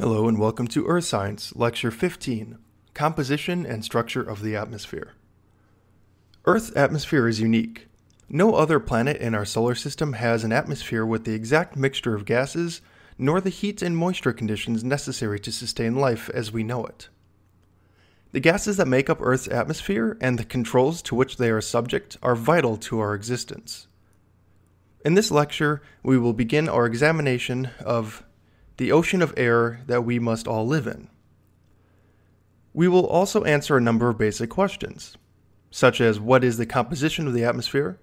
Hello and welcome to Earth Science, Lecture 15 Composition and Structure of the Atmosphere. Earth's atmosphere is unique. No other planet in our solar system has an atmosphere with the exact mixture of gases, nor the heat and moisture conditions necessary to sustain life as we know it. The gases that make up Earth's atmosphere and the controls to which they are subject are vital to our existence. In this lecture, we will begin our examination of the ocean of air that we must all live in. We will also answer a number of basic questions, such as what is the composition of the atmosphere,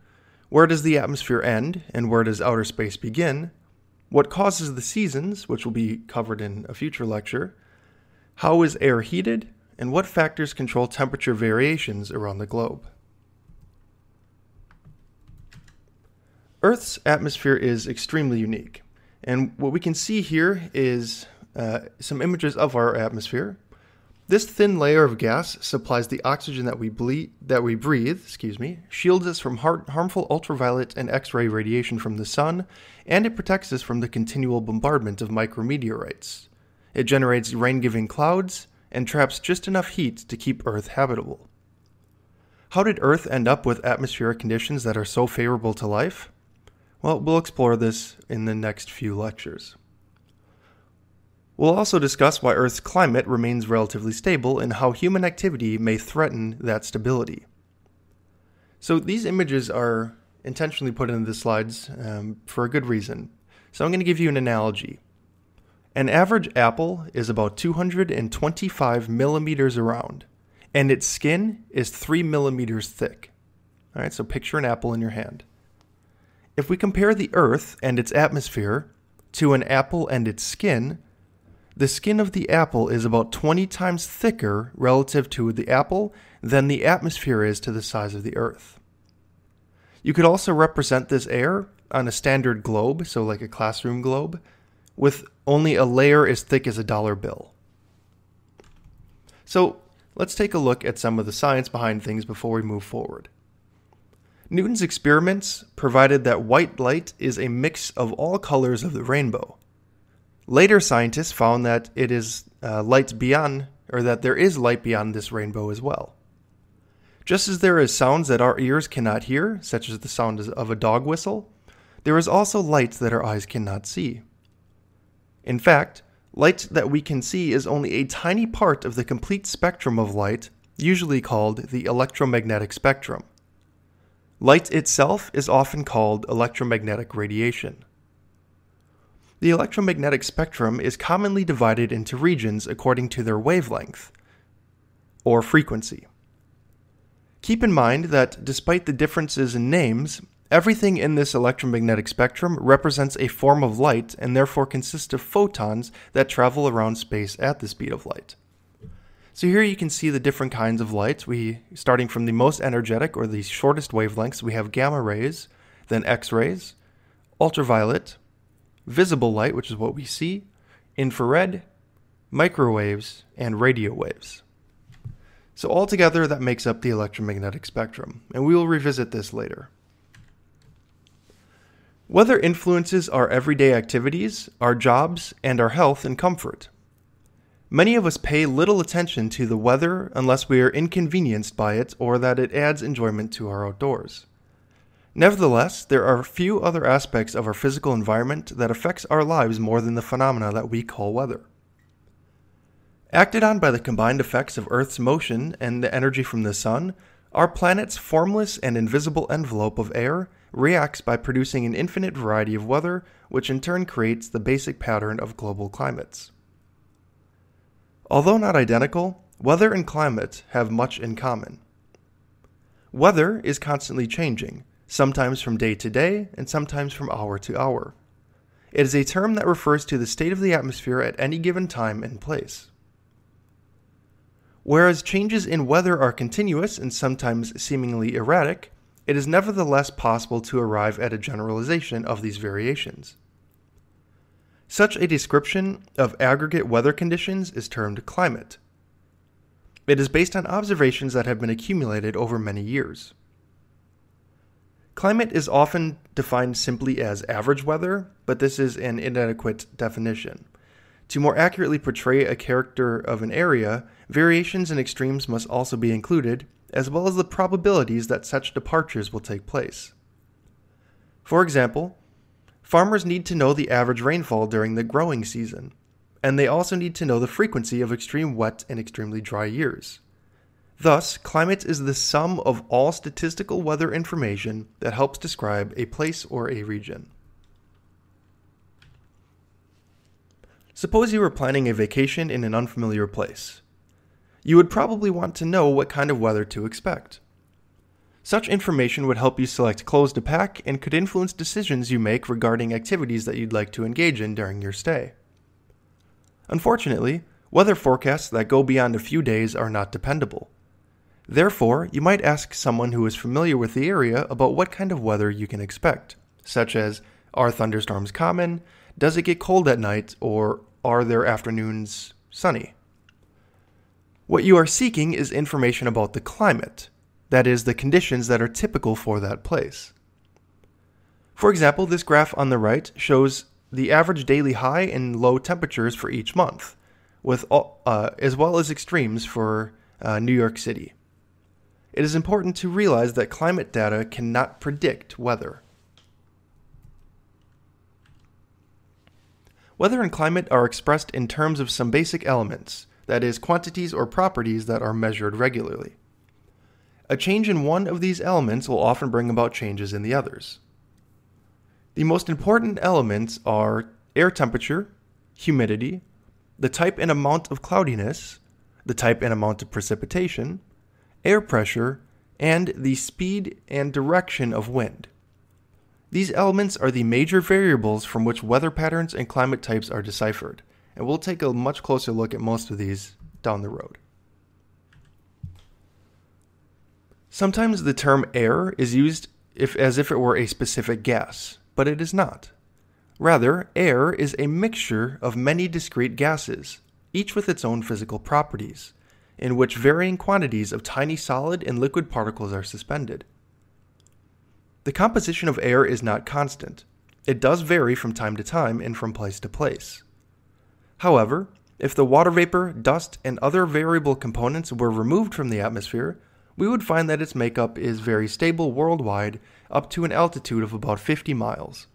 where does the atmosphere end, and where does outer space begin, what causes the seasons, which will be covered in a future lecture, how is air heated, and what factors control temperature variations around the globe. Earth's atmosphere is extremely unique. And what we can see here is uh, some images of our atmosphere. This thin layer of gas supplies the oxygen that we, ble- that we breathe, excuse me, shields us from har- harmful ultraviolet and X-ray radiation from the sun, and it protects us from the continual bombardment of micrometeorites. It generates rain-giving clouds and traps just enough heat to keep Earth habitable. How did Earth end up with atmospheric conditions that are so favorable to life? Well, we'll explore this in the next few lectures. We'll also discuss why Earth's climate remains relatively stable and how human activity may threaten that stability. So, these images are intentionally put into the slides um, for a good reason. So, I'm going to give you an analogy. An average apple is about 225 millimeters around, and its skin is 3 millimeters thick. All right, so picture an apple in your hand. If we compare the Earth and its atmosphere to an apple and its skin, the skin of the apple is about 20 times thicker relative to the apple than the atmosphere is to the size of the Earth. You could also represent this air on a standard globe, so like a classroom globe, with only a layer as thick as a dollar bill. So let's take a look at some of the science behind things before we move forward. Newton's experiments provided that white light is a mix of all colors of the rainbow. Later scientists found that it is uh, light beyond, or that there is light beyond this rainbow as well. Just as there is sounds that our ears cannot hear, such as the sound of a dog whistle, there is also light that our eyes cannot see. In fact, light that we can see is only a tiny part of the complete spectrum of light, usually called the electromagnetic spectrum. Light itself is often called electromagnetic radiation. The electromagnetic spectrum is commonly divided into regions according to their wavelength, or frequency. Keep in mind that despite the differences in names, everything in this electromagnetic spectrum represents a form of light and therefore consists of photons that travel around space at the speed of light. So here you can see the different kinds of lights. We starting from the most energetic or the shortest wavelengths, we have gamma rays, then X-rays, ultraviolet, visible light, which is what we see, infrared, microwaves, and radio waves. So altogether that makes up the electromagnetic spectrum, and we will revisit this later. Weather influences our everyday activities, our jobs, and our health and comfort. Many of us pay little attention to the weather unless we are inconvenienced by it or that it adds enjoyment to our outdoors. Nevertheless, there are few other aspects of our physical environment that affects our lives more than the phenomena that we call weather. Acted on by the combined effects of Earth's motion and the energy from the sun, our planet's formless and invisible envelope of air reacts by producing an infinite variety of weather, which in turn creates the basic pattern of global climates. Although not identical, weather and climate have much in common. Weather is constantly changing, sometimes from day to day and sometimes from hour to hour. It is a term that refers to the state of the atmosphere at any given time and place. Whereas changes in weather are continuous and sometimes seemingly erratic, it is nevertheless possible to arrive at a generalization of these variations. Such a description of aggregate weather conditions is termed climate. It is based on observations that have been accumulated over many years. Climate is often defined simply as average weather, but this is an inadequate definition. To more accurately portray a character of an area, variations and extremes must also be included, as well as the probabilities that such departures will take place. For example, farmers need to know the average rainfall during the growing season, and they also need to know the frequency of extreme wet and extremely dry years. Thus, climate is the sum of all statistical weather information that helps describe a place or a region. Suppose you were planning a vacation in an unfamiliar place. You would probably want to know what kind of weather to expect. Such information would help you select clothes to pack and could influence decisions you make regarding activities that you'd like to engage in during your stay. Unfortunately, weather forecasts that go beyond a few days are not dependable. Therefore, you might ask someone who is familiar with the area about what kind of weather you can expect, such as are thunderstorms common, does it get cold at night, or are their afternoons sunny? What you are seeking is information about the climate, that is, the conditions that are typical for that place. For example, this graph on the right shows the average daily high and low temperatures for each month, with uh, as well as extremes for uh, New York City. It is important to realize that climate data cannot predict weather. Weather and climate are expressed in terms of some basic elements, that is, quantities or properties that are measured regularly. A change in one of these elements will often bring about changes in the others. The most important elements are air temperature, humidity, the type and amount of cloudiness, the type and amount of precipitation, air pressure, and the speed and direction of wind. These elements are the major variables from which weather patterns and climate types are deciphered, and we'll take a much closer look at most of these down the road. Sometimes the term air is used if, as if it were a specific gas, but it is not. Rather, air is a mixture of many discrete gases, each with its own physical properties, in which varying quantities of tiny solid and liquid particles are suspended. The composition of air is not constant. It does vary from time to time and from place to place. However, if the water vapor, dust, and other variable components were removed from the atmosphere, we would find that its makeup is very stable worldwide up to an altitude of about 50 miles.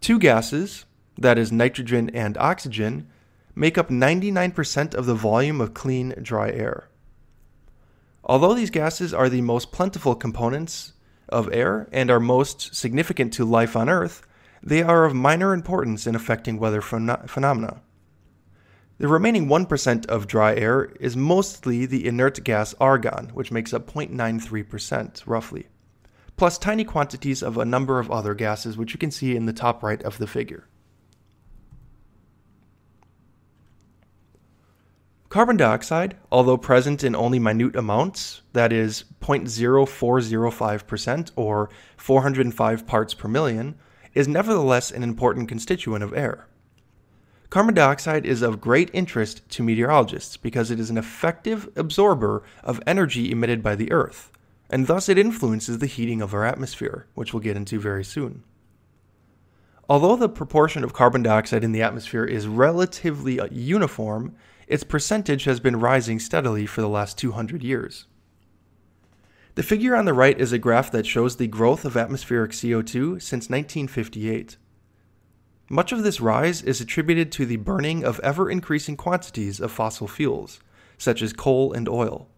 Two gases, that is, nitrogen and oxygen, make up 99% of the volume of clean, dry air. Although these gases are the most plentiful components of air and are most significant to life on Earth, they are of minor importance in affecting weather phen- phenomena. The remaining 1% of dry air is mostly the inert gas argon, which makes up 0.93% roughly, plus tiny quantities of a number of other gases, which you can see in the top right of the figure. Carbon dioxide, although present in only minute amounts, that is 0.0405% or 405 parts per million, is nevertheless an important constituent of air. Carbon dioxide is of great interest to meteorologists because it is an effective absorber of energy emitted by the Earth, and thus it influences the heating of our atmosphere, which we'll get into very soon. Although the proportion of carbon dioxide in the atmosphere is relatively uh, uniform, its percentage has been rising steadily for the last 200 years. The figure on the right is a graph that shows the growth of atmospheric CO2 since 1958. Much of this rise is attributed to the burning of ever increasing quantities of fossil fuels, such as coal and oil.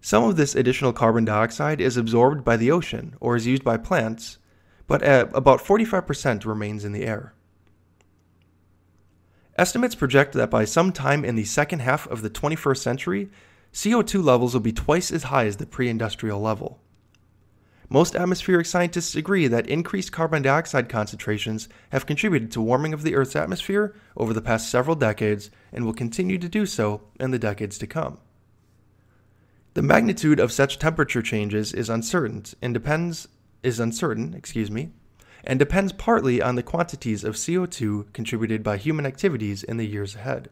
Some of this additional carbon dioxide is absorbed by the ocean or is used by plants, but uh, about 45% remains in the air. Estimates project that by some time in the second half of the 21st century, CO2 levels will be twice as high as the pre industrial level. Most atmospheric scientists agree that increased carbon dioxide concentrations have contributed to warming of the Earth's atmosphere over the past several decades and will continue to do so in the decades to come. The magnitude of such temperature changes is uncertain and depends is uncertain, excuse me, and depends partly on the quantities of CO2 contributed by human activities in the years ahead.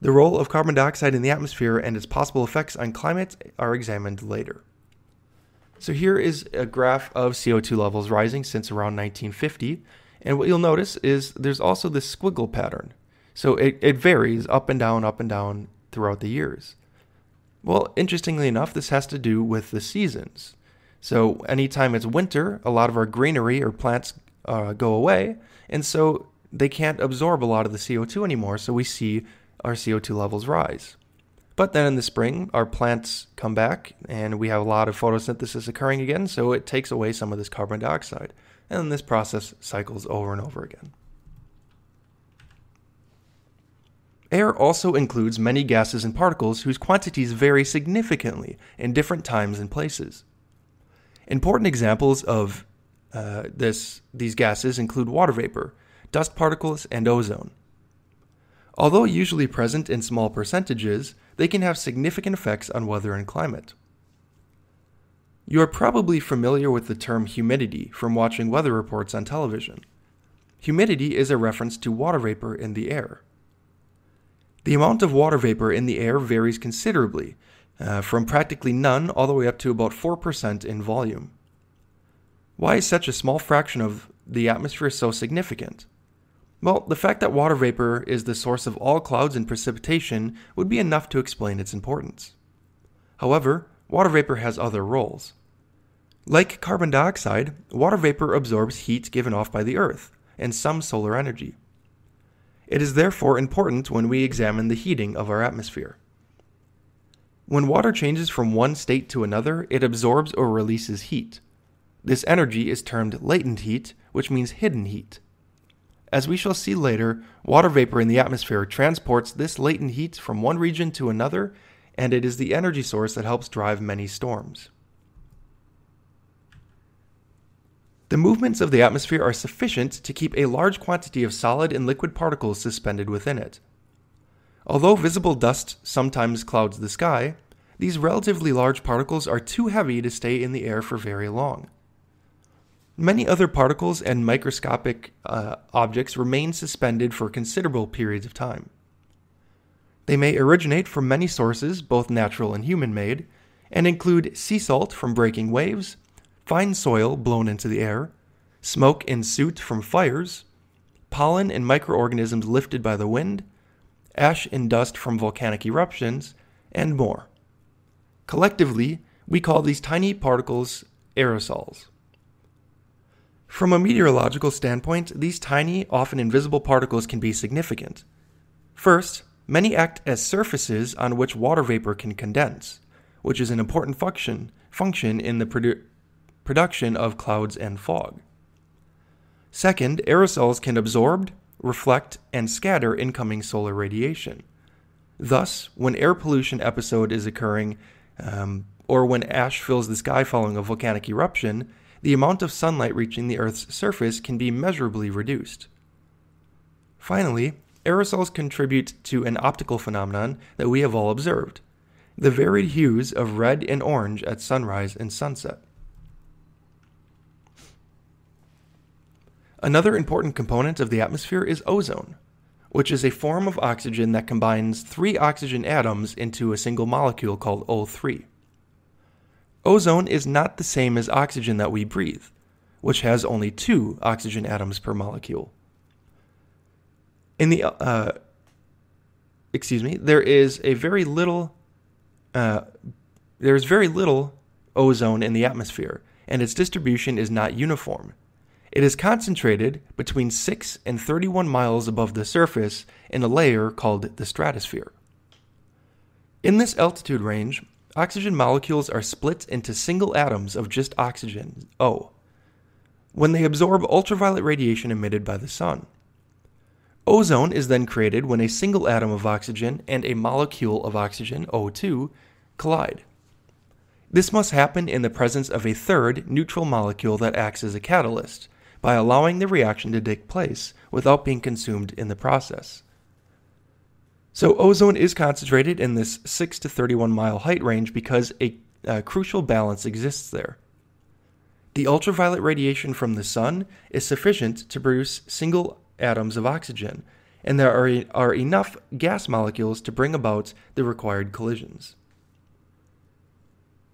The role of carbon dioxide in the atmosphere and its possible effects on climate are examined later. So here is a graph of CO2 levels rising since around 1950, And what you'll notice is there's also this squiggle pattern. So it, it varies up and down, up and down throughout the years. Well, interestingly enough, this has to do with the seasons. So anytime it's winter, a lot of our greenery or plants uh, go away, and so they can't absorb a lot of the CO2 anymore, so we see our CO2 levels rise. But then in the spring, our plants come back and we have a lot of photosynthesis occurring again, so it takes away some of this carbon dioxide. And then this process cycles over and over again. Air also includes many gases and particles whose quantities vary significantly in different times and places. Important examples of uh, this, these gases include water vapor, dust particles, and ozone. Although usually present in small percentages, they can have significant effects on weather and climate. You are probably familiar with the term humidity from watching weather reports on television. Humidity is a reference to water vapor in the air. The amount of water vapor in the air varies considerably, uh, from practically none all the way up to about 4% in volume. Why is such a small fraction of the atmosphere so significant? Well, the fact that water vapor is the source of all clouds and precipitation would be enough to explain its importance. However, water vapor has other roles. Like carbon dioxide, water vapor absorbs heat given off by the Earth and some solar energy. It is therefore important when we examine the heating of our atmosphere. When water changes from one state to another, it absorbs or releases heat. This energy is termed latent heat, which means hidden heat. As we shall see later, water vapor in the atmosphere transports this latent heat from one region to another, and it is the energy source that helps drive many storms. The movements of the atmosphere are sufficient to keep a large quantity of solid and liquid particles suspended within it. Although visible dust sometimes clouds the sky, these relatively large particles are too heavy to stay in the air for very long. Many other particles and microscopic uh, objects remain suspended for considerable periods of time. They may originate from many sources, both natural and human made, and include sea salt from breaking waves, fine soil blown into the air, smoke and soot from fires, pollen and microorganisms lifted by the wind, ash and dust from volcanic eruptions, and more. Collectively, we call these tiny particles aerosols. From a meteorological standpoint, these tiny, often invisible particles can be significant. First, many act as surfaces on which water vapor can condense, which is an important function, function in the produ- production of clouds and fog. Second, aerosols can absorb, reflect, and scatter incoming solar radiation. Thus, when air pollution episode is occurring, um, or when ash fills the sky following a volcanic eruption, the amount of sunlight reaching the Earth's surface can be measurably reduced. Finally, aerosols contribute to an optical phenomenon that we have all observed the varied hues of red and orange at sunrise and sunset. Another important component of the atmosphere is ozone, which is a form of oxygen that combines three oxygen atoms into a single molecule called O3. Ozone is not the same as oxygen that we breathe, which has only two oxygen atoms per molecule. In the uh, excuse me, there is a very little uh, there is very little ozone in the atmosphere, and its distribution is not uniform. It is concentrated between 6 and 31 miles above the surface in a layer called the stratosphere. In this altitude range, oxygen molecules are split into single atoms of just oxygen, O, when they absorb ultraviolet radiation emitted by the sun. Ozone is then created when a single atom of oxygen and a molecule of oxygen, O2, collide. This must happen in the presence of a third neutral molecule that acts as a catalyst, by allowing the reaction to take place without being consumed in the process. So ozone is concentrated in this 6 to 31 mile height range because a, a crucial balance exists there. The ultraviolet radiation from the sun is sufficient to produce single atoms of oxygen, and there are, are enough gas molecules to bring about the required collisions.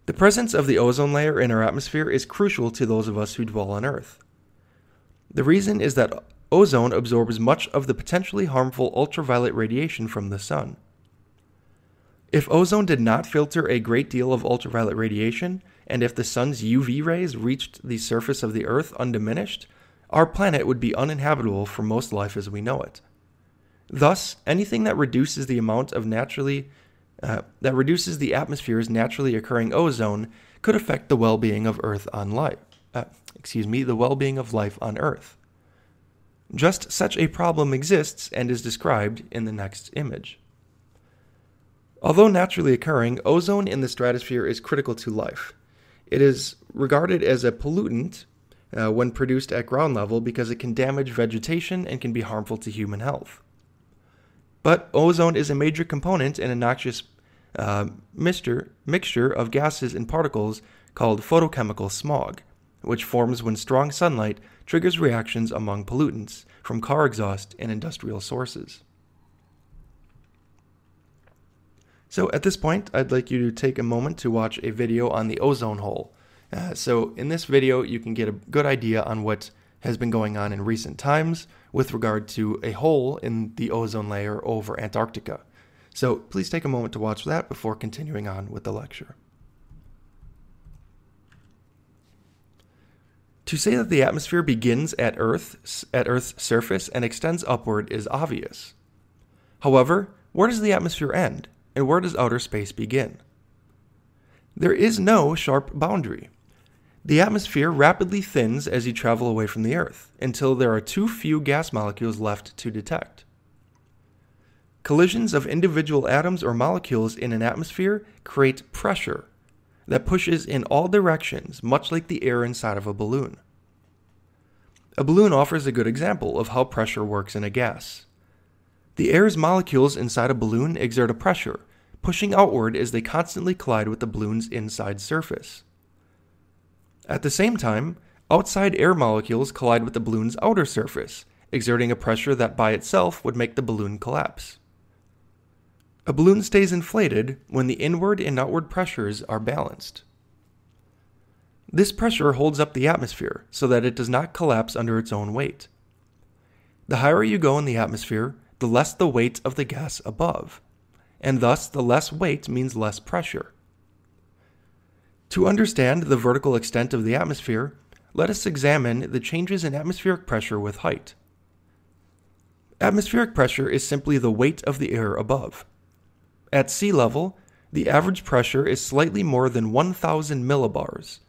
The presence of the ozone layer in our atmosphere is crucial to those of us who dwell on Earth. The reason is that ozone absorbs much of the potentially harmful ultraviolet radiation from the sun. If ozone did not filter a great deal of ultraviolet radiation, and if the sun's UV rays reached the surface of the Earth undiminished, our planet would be uninhabitable for most life as we know it. Thus, anything that reduces the amount of naturally uh, that reduces the atmosphere's naturally occurring ozone could affect the well-being of Earth on life. Uh, excuse me, the well-being of life on Earth. Just such a problem exists and is described in the next image. Although naturally occurring, ozone in the stratosphere is critical to life. It is regarded as a pollutant uh, when produced at ground level because it can damage vegetation and can be harmful to human health. But ozone is a major component in a noxious uh, mixture, mixture of gases and particles called photochemical smog, which forms when strong sunlight triggers reactions among pollutants from car exhaust and industrial sources. So at this point, I'd like you to take a moment to watch a video on the ozone hole. Uh, so in this video, you can get a good idea on what has been going on in recent times with regard to a hole in the ozone layer over Antarctica. So please take a moment to watch that before continuing on with the lecture. To say that the atmosphere begins at Earth at Earth's surface and extends upward is obvious. However, where does the atmosphere end? and where does outer space begin? There is no sharp boundary. The atmosphere rapidly thins as you travel away from the Earth until there are too few gas molecules left to detect. Collisions of individual atoms or molecules in an atmosphere create pressure that pushes in all directions, much like the air inside of a balloon. A balloon offers a good example of how pressure works in a gas. The air's molecules inside a balloon exert a pressure, pushing outward as they constantly collide with the balloon's inside surface. At the same time, outside air molecules collide with the balloon's outer surface, exerting a pressure that by itself would make the balloon collapse. A balloon stays inflated when the inward and outward pressures are balanced. This pressure holds up the atmosphere so that it does not collapse under its own weight. The higher you go in the atmosphere, the less the weight of the gas above, and thus the less weight means less pressure. To understand the vertical extent of the atmosphere, let us examine the changes in atmospheric pressure with height. Atmospheric pressure is simply the weight of the air above. At sea level, the average pressure is slightly more than 1,000 millibars.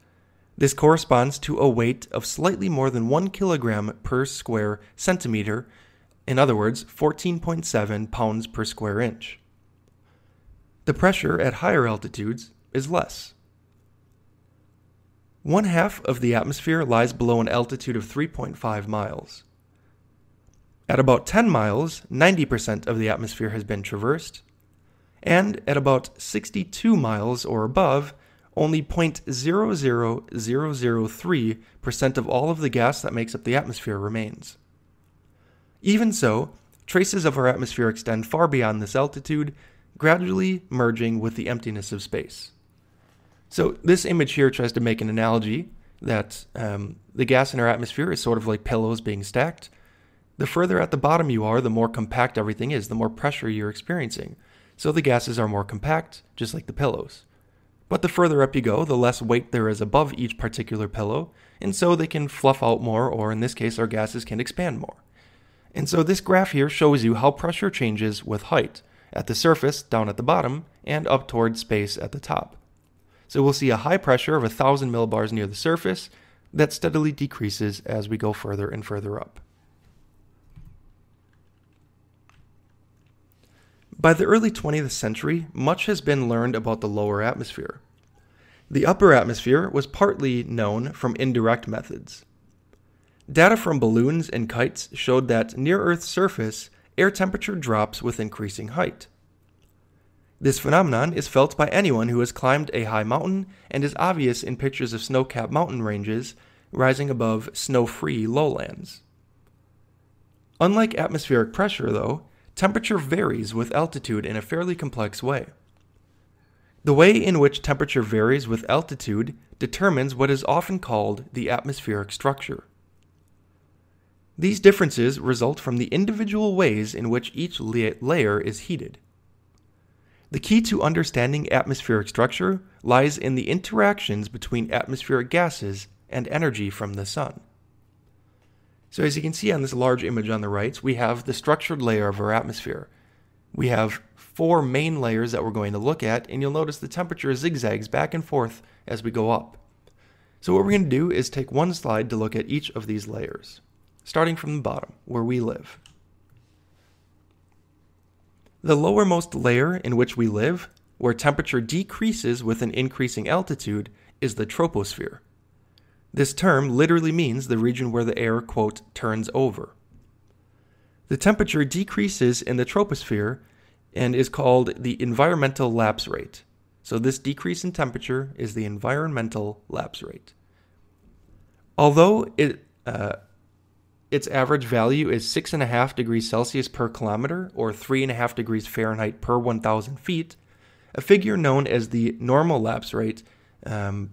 This corresponds to a weight of slightly more than 1 kilogram per square centimeter in other words, 14.7 pounds per square inch. The pressure at higher altitudes is less. One half of the atmosphere lies below an altitude of 3.5 miles. At about 10 miles, 90% of the atmosphere has been traversed, and at about 62 miles or above, only 0.00003% of all of the gas that makes up the atmosphere remains. Even so, traces of our atmosphere extend far beyond this altitude, gradually merging with the emptiness of space. So, this image here tries to make an analogy that um, the gas in our atmosphere is sort of like pillows being stacked. The further at the bottom you are, the more compact everything is, the more pressure you're experiencing. So the gases are more compact, just like the pillows. But the further up you go, the less weight there is above each particular pillow, and so they can fluff out more, or in this case, our gases can expand more. And so this graph here shows you how pressure changes with height at the surface down at the bottom and up towards space at the top. So we'll see a high pressure of 1000 millibars near the surface that steadily decreases as we go further and further up. By the early 20th century, much has been learned about the lower atmosphere. The upper atmosphere was partly known from indirect methods. Data from balloons and kites showed that near Earth's surface, air temperature drops with increasing height. This phenomenon is felt by anyone who has climbed a high mountain and is obvious in pictures of snow capped mountain ranges rising above snow free lowlands. Unlike atmospheric pressure, though, temperature varies with altitude in a fairly complex way. The way in which temperature varies with altitude determines what is often called the atmospheric structure. These differences result from the individual ways in which each layer is heated. The key to understanding atmospheric structure lies in the interactions between atmospheric gases and energy from the sun. So, as you can see on this large image on the right, we have the structured layer of our atmosphere. We have four main layers that we're going to look at, and you'll notice the temperature zigzags back and forth as we go up. So, what we're going to do is take one slide to look at each of these layers, starting from the bottom, where we live. The lowermost layer in which we live, where temperature decreases with an increasing altitude, is the troposphere. This term literally means the region where the air, quote, turns over. The temperature decreases in the troposphere and is called the environmental lapse rate. So, this decrease in temperature is the environmental lapse rate. Although it, uh, its average value is 6.5 degrees Celsius per kilometer or 3.5 degrees Fahrenheit per 1,000 feet, a figure known as the normal lapse rate, um,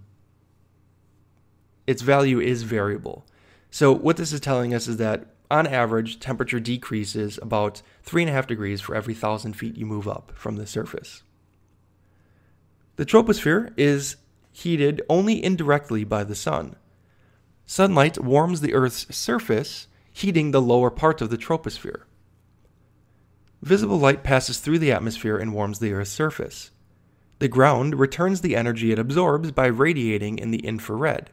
its value is variable. So, what this is telling us is that on average, temperature decreases about 3.5 degrees for every 1,000 feet you move up from the surface. The troposphere is heated only indirectly by the sun. Sunlight warms the Earth's surface, heating the lower part of the troposphere. Visible light passes through the atmosphere and warms the Earth's surface. The ground returns the energy it absorbs by radiating in the infrared.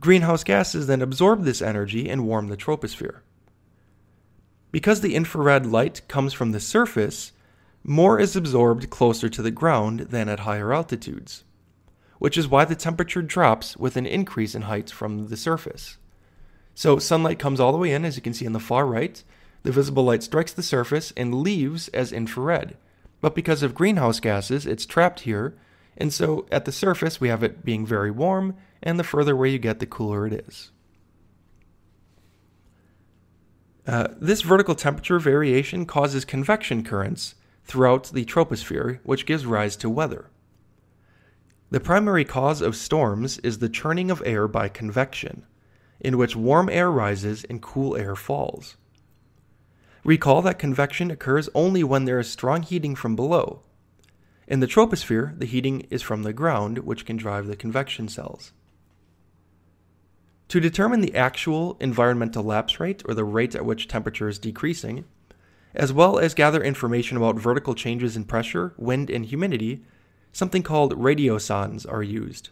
Greenhouse gases then absorb this energy and warm the troposphere. Because the infrared light comes from the surface, more is absorbed closer to the ground than at higher altitudes, which is why the temperature drops with an increase in height from the surface. So sunlight comes all the way in, as you can see on the far right. The visible light strikes the surface and leaves as infrared. But because of greenhouse gases, it's trapped here, and so at the surface we have it being very warm and the further away you get, the cooler it is. Uh, this vertical temperature variation causes convection currents throughout the troposphere, which gives rise to weather. The primary cause of storms is the churning of air by convection, in which warm air rises and cool air falls. Recall that convection occurs only when there is strong heating from below. In the troposphere, the heating is from the ground, which can drive the convection cells. To determine the actual environmental lapse rate, or the rate at which temperature is decreasing, as well as gather information about vertical changes in pressure, wind, and humidity, something called radiosondes are used.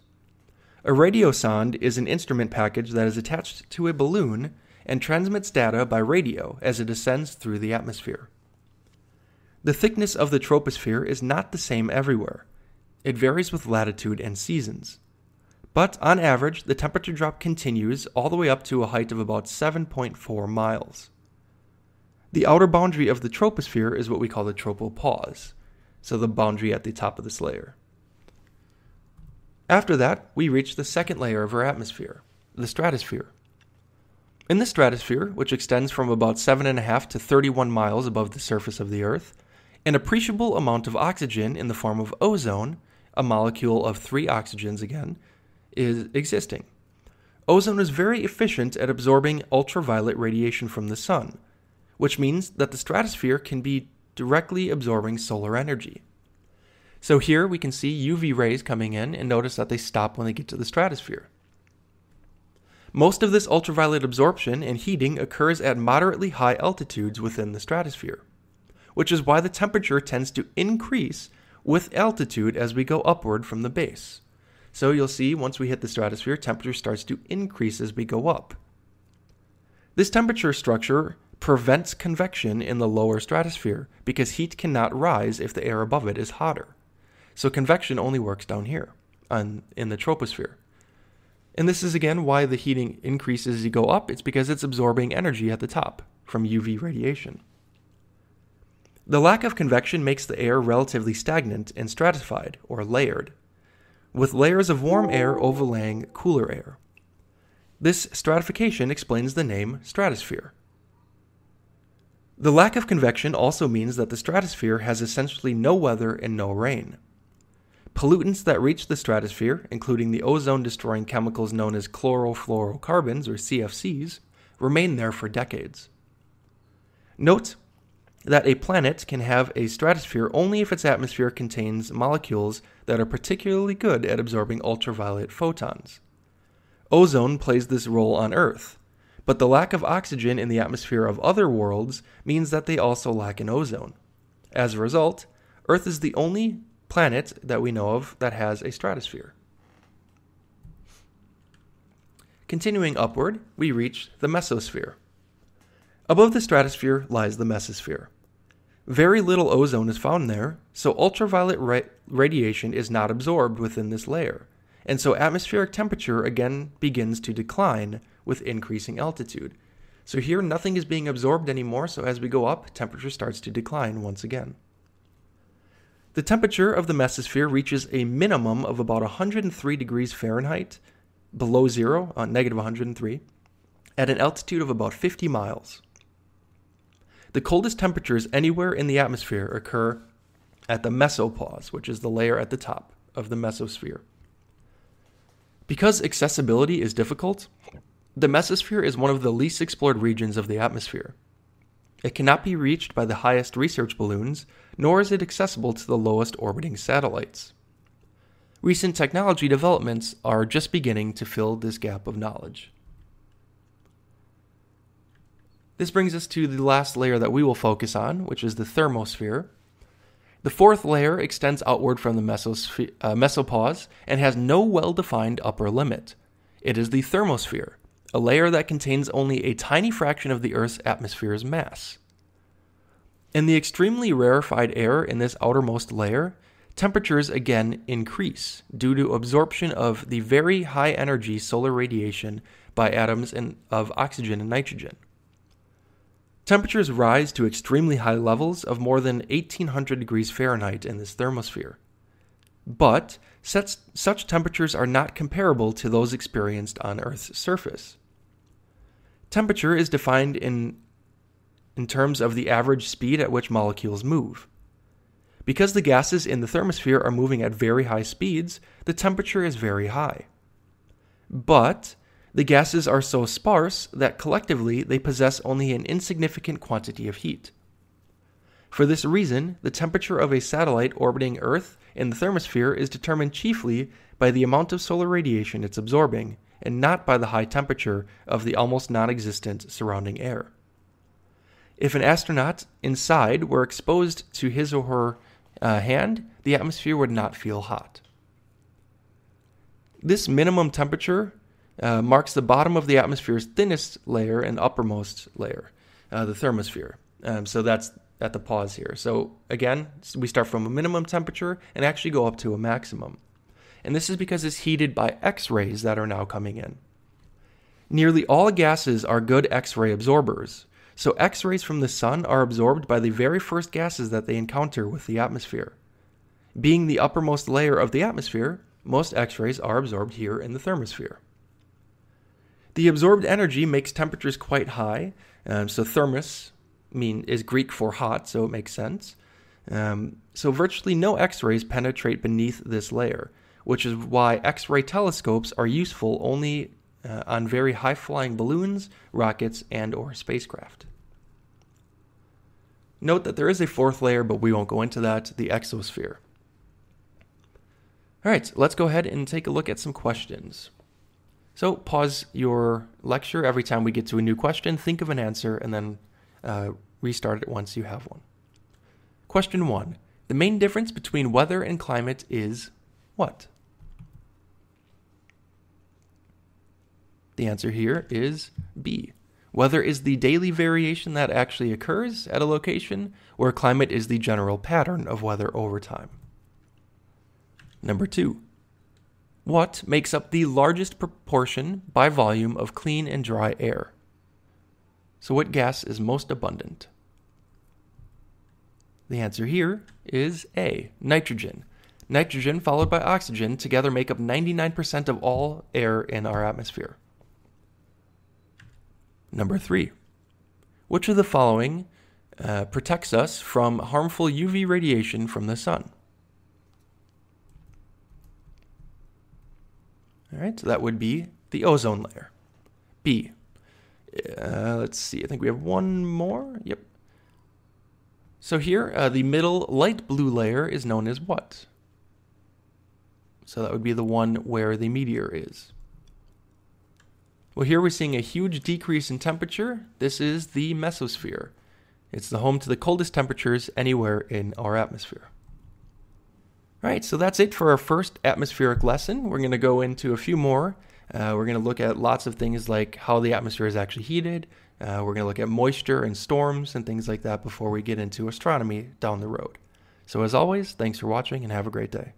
A radiosonde is an instrument package that is attached to a balloon and transmits data by radio as it ascends through the atmosphere. The thickness of the troposphere is not the same everywhere. It varies with latitude and seasons. But on average, the temperature drop continues all the way up to a height of about 7.4 miles. The outer boundary of the troposphere is what we call the tropopause, so the boundary at the top of this layer. After that, we reach the second layer of our atmosphere, the stratosphere. In the stratosphere, which extends from about 7.5 to 31 miles above the surface of the Earth, an appreciable amount of oxygen in the form of ozone, a molecule of three oxygens again, is existing. Ozone is very efficient at absorbing ultraviolet radiation from the sun, which means that the stratosphere can be directly absorbing solar energy. So here we can see UV rays coming in and notice that they stop when they get to the stratosphere. Most of this ultraviolet absorption and heating occurs at moderately high altitudes within the stratosphere, which is why the temperature tends to increase with altitude as we go upward from the base. So you'll see once we hit the stratosphere, temperature starts to increase as we go up. This temperature structure prevents convection in the lower stratosphere because heat cannot rise if the air above it is hotter. So convection only works down here in the troposphere. And this is again why the heating increases as you go up. It's because it's absorbing energy at the top from UV radiation. The lack of convection makes the air relatively stagnant and stratified, or layered with layers of warm air overlaying cooler air. This stratification explains the name stratosphere. The lack of convection also means that the stratosphere has essentially no weather and no rain. Pollutants that reach the stratosphere, including the ozone destroying chemicals known as chlorofluorocarbons or CFCs, remain there for decades. Note that a planet can have a stratosphere only if its atmosphere contains molecules that are particularly good at absorbing ultraviolet photons. Ozone plays this role on Earth, but the lack of oxygen in the atmosphere of other worlds means that they also lack in ozone. As a result, Earth is the only planet that we know of that has a stratosphere. Continuing upward, we reach the mesosphere. Above the stratosphere lies the mesosphere. Very little ozone is found there, so ultraviolet ra- radiation is not absorbed within this layer, and so atmospheric temperature again begins to decline with increasing altitude. So here nothing is being absorbed anymore, so as we go up, temperature starts to decline once again. The temperature of the mesosphere reaches a minimum of about 103 degrees Fahrenheit, below zero, uh, negative 103, at an altitude of about 50 miles. The coldest temperatures anywhere in the atmosphere occur at the mesopause, which is the layer at the top of the mesosphere. Because accessibility is difficult, the mesosphere is one of the least explored regions of the atmosphere. It cannot be reached by the highest research balloons, nor is it accessible to the lowest orbiting satellites. Recent technology developments are just beginning to fill this gap of knowledge. This brings us to the last layer that we will focus on, which is the thermosphere. The fourth layer extends outward from the uh, mesopause and has no well defined upper limit. It is the thermosphere, a layer that contains only a tiny fraction of the Earth's atmosphere's mass. In the extremely rarefied air in this outermost layer, temperatures again increase due to absorption of the very high energy solar radiation by atoms in, of oxygen and nitrogen. Temperatures rise to extremely high levels of more than 1800 degrees Fahrenheit in this thermosphere. But such, such temperatures are not comparable to those experienced on Earth's surface. Temperature is defined in, in terms of the average speed at which molecules move. Because the gases in the thermosphere are moving at very high speeds, the temperature is very high. But the gases are so sparse that collectively they possess only an insignificant quantity of heat. For this reason, the temperature of a satellite orbiting Earth in the thermosphere is determined chiefly by the amount of solar radiation it's absorbing, and not by the high temperature of the almost non existent surrounding air. If an astronaut inside were exposed to his or her uh, hand, the atmosphere would not feel hot. This minimum temperature uh, marks the bottom of the atmosphere's thinnest layer and uppermost layer, uh, the thermosphere. Um, so that's at the pause here. So again, we start from a minimum temperature and actually go up to a maximum. And this is because it's heated by X rays that are now coming in. Nearly all gases are good X ray absorbers. So X rays from the sun are absorbed by the very first gases that they encounter with the atmosphere. Being the uppermost layer of the atmosphere, most X rays are absorbed here in the thermosphere. The absorbed energy makes temperatures quite high. Um, so thermos mean is Greek for hot, so it makes sense. Um, so virtually no X-rays penetrate beneath this layer, which is why X-ray telescopes are useful only uh, on very high-flying balloons, rockets, and/or spacecraft. Note that there is a fourth layer, but we won't go into that, the exosphere. All right, let's go ahead and take a look at some questions. So pause your lecture every time we get to a new question, think of an answer, and then uh, restart it once you have one. Question one The main difference between weather and climate is what? The answer here is B. Weather is the daily variation that actually occurs at a location, where climate is the general pattern of weather over time. Number two, what makes up the largest proportion by volume of clean and dry air? So, what gas is most abundant? The answer here is A, nitrogen. Nitrogen followed by oxygen together make up 99% of all air in our atmosphere. Number three, which of the following uh, protects us from harmful UV radiation from the sun? All right, so that would be the ozone layer. B. Uh, let's see. I think we have one more. Yep. So here, uh, the middle light blue layer is known as what? So that would be the one where the meteor is. Well, here we're seeing a huge decrease in temperature. This is the mesosphere. It's the home to the coldest temperatures anywhere in our atmosphere. All right, so that's it for our first atmospheric lesson. We're going to go into a few more. Uh, we're going to look at lots of things like how the atmosphere is actually heated. Uh, we're going to look at moisture and storms and things like that before we get into astronomy down the road. So, as always, thanks for watching and have a great day.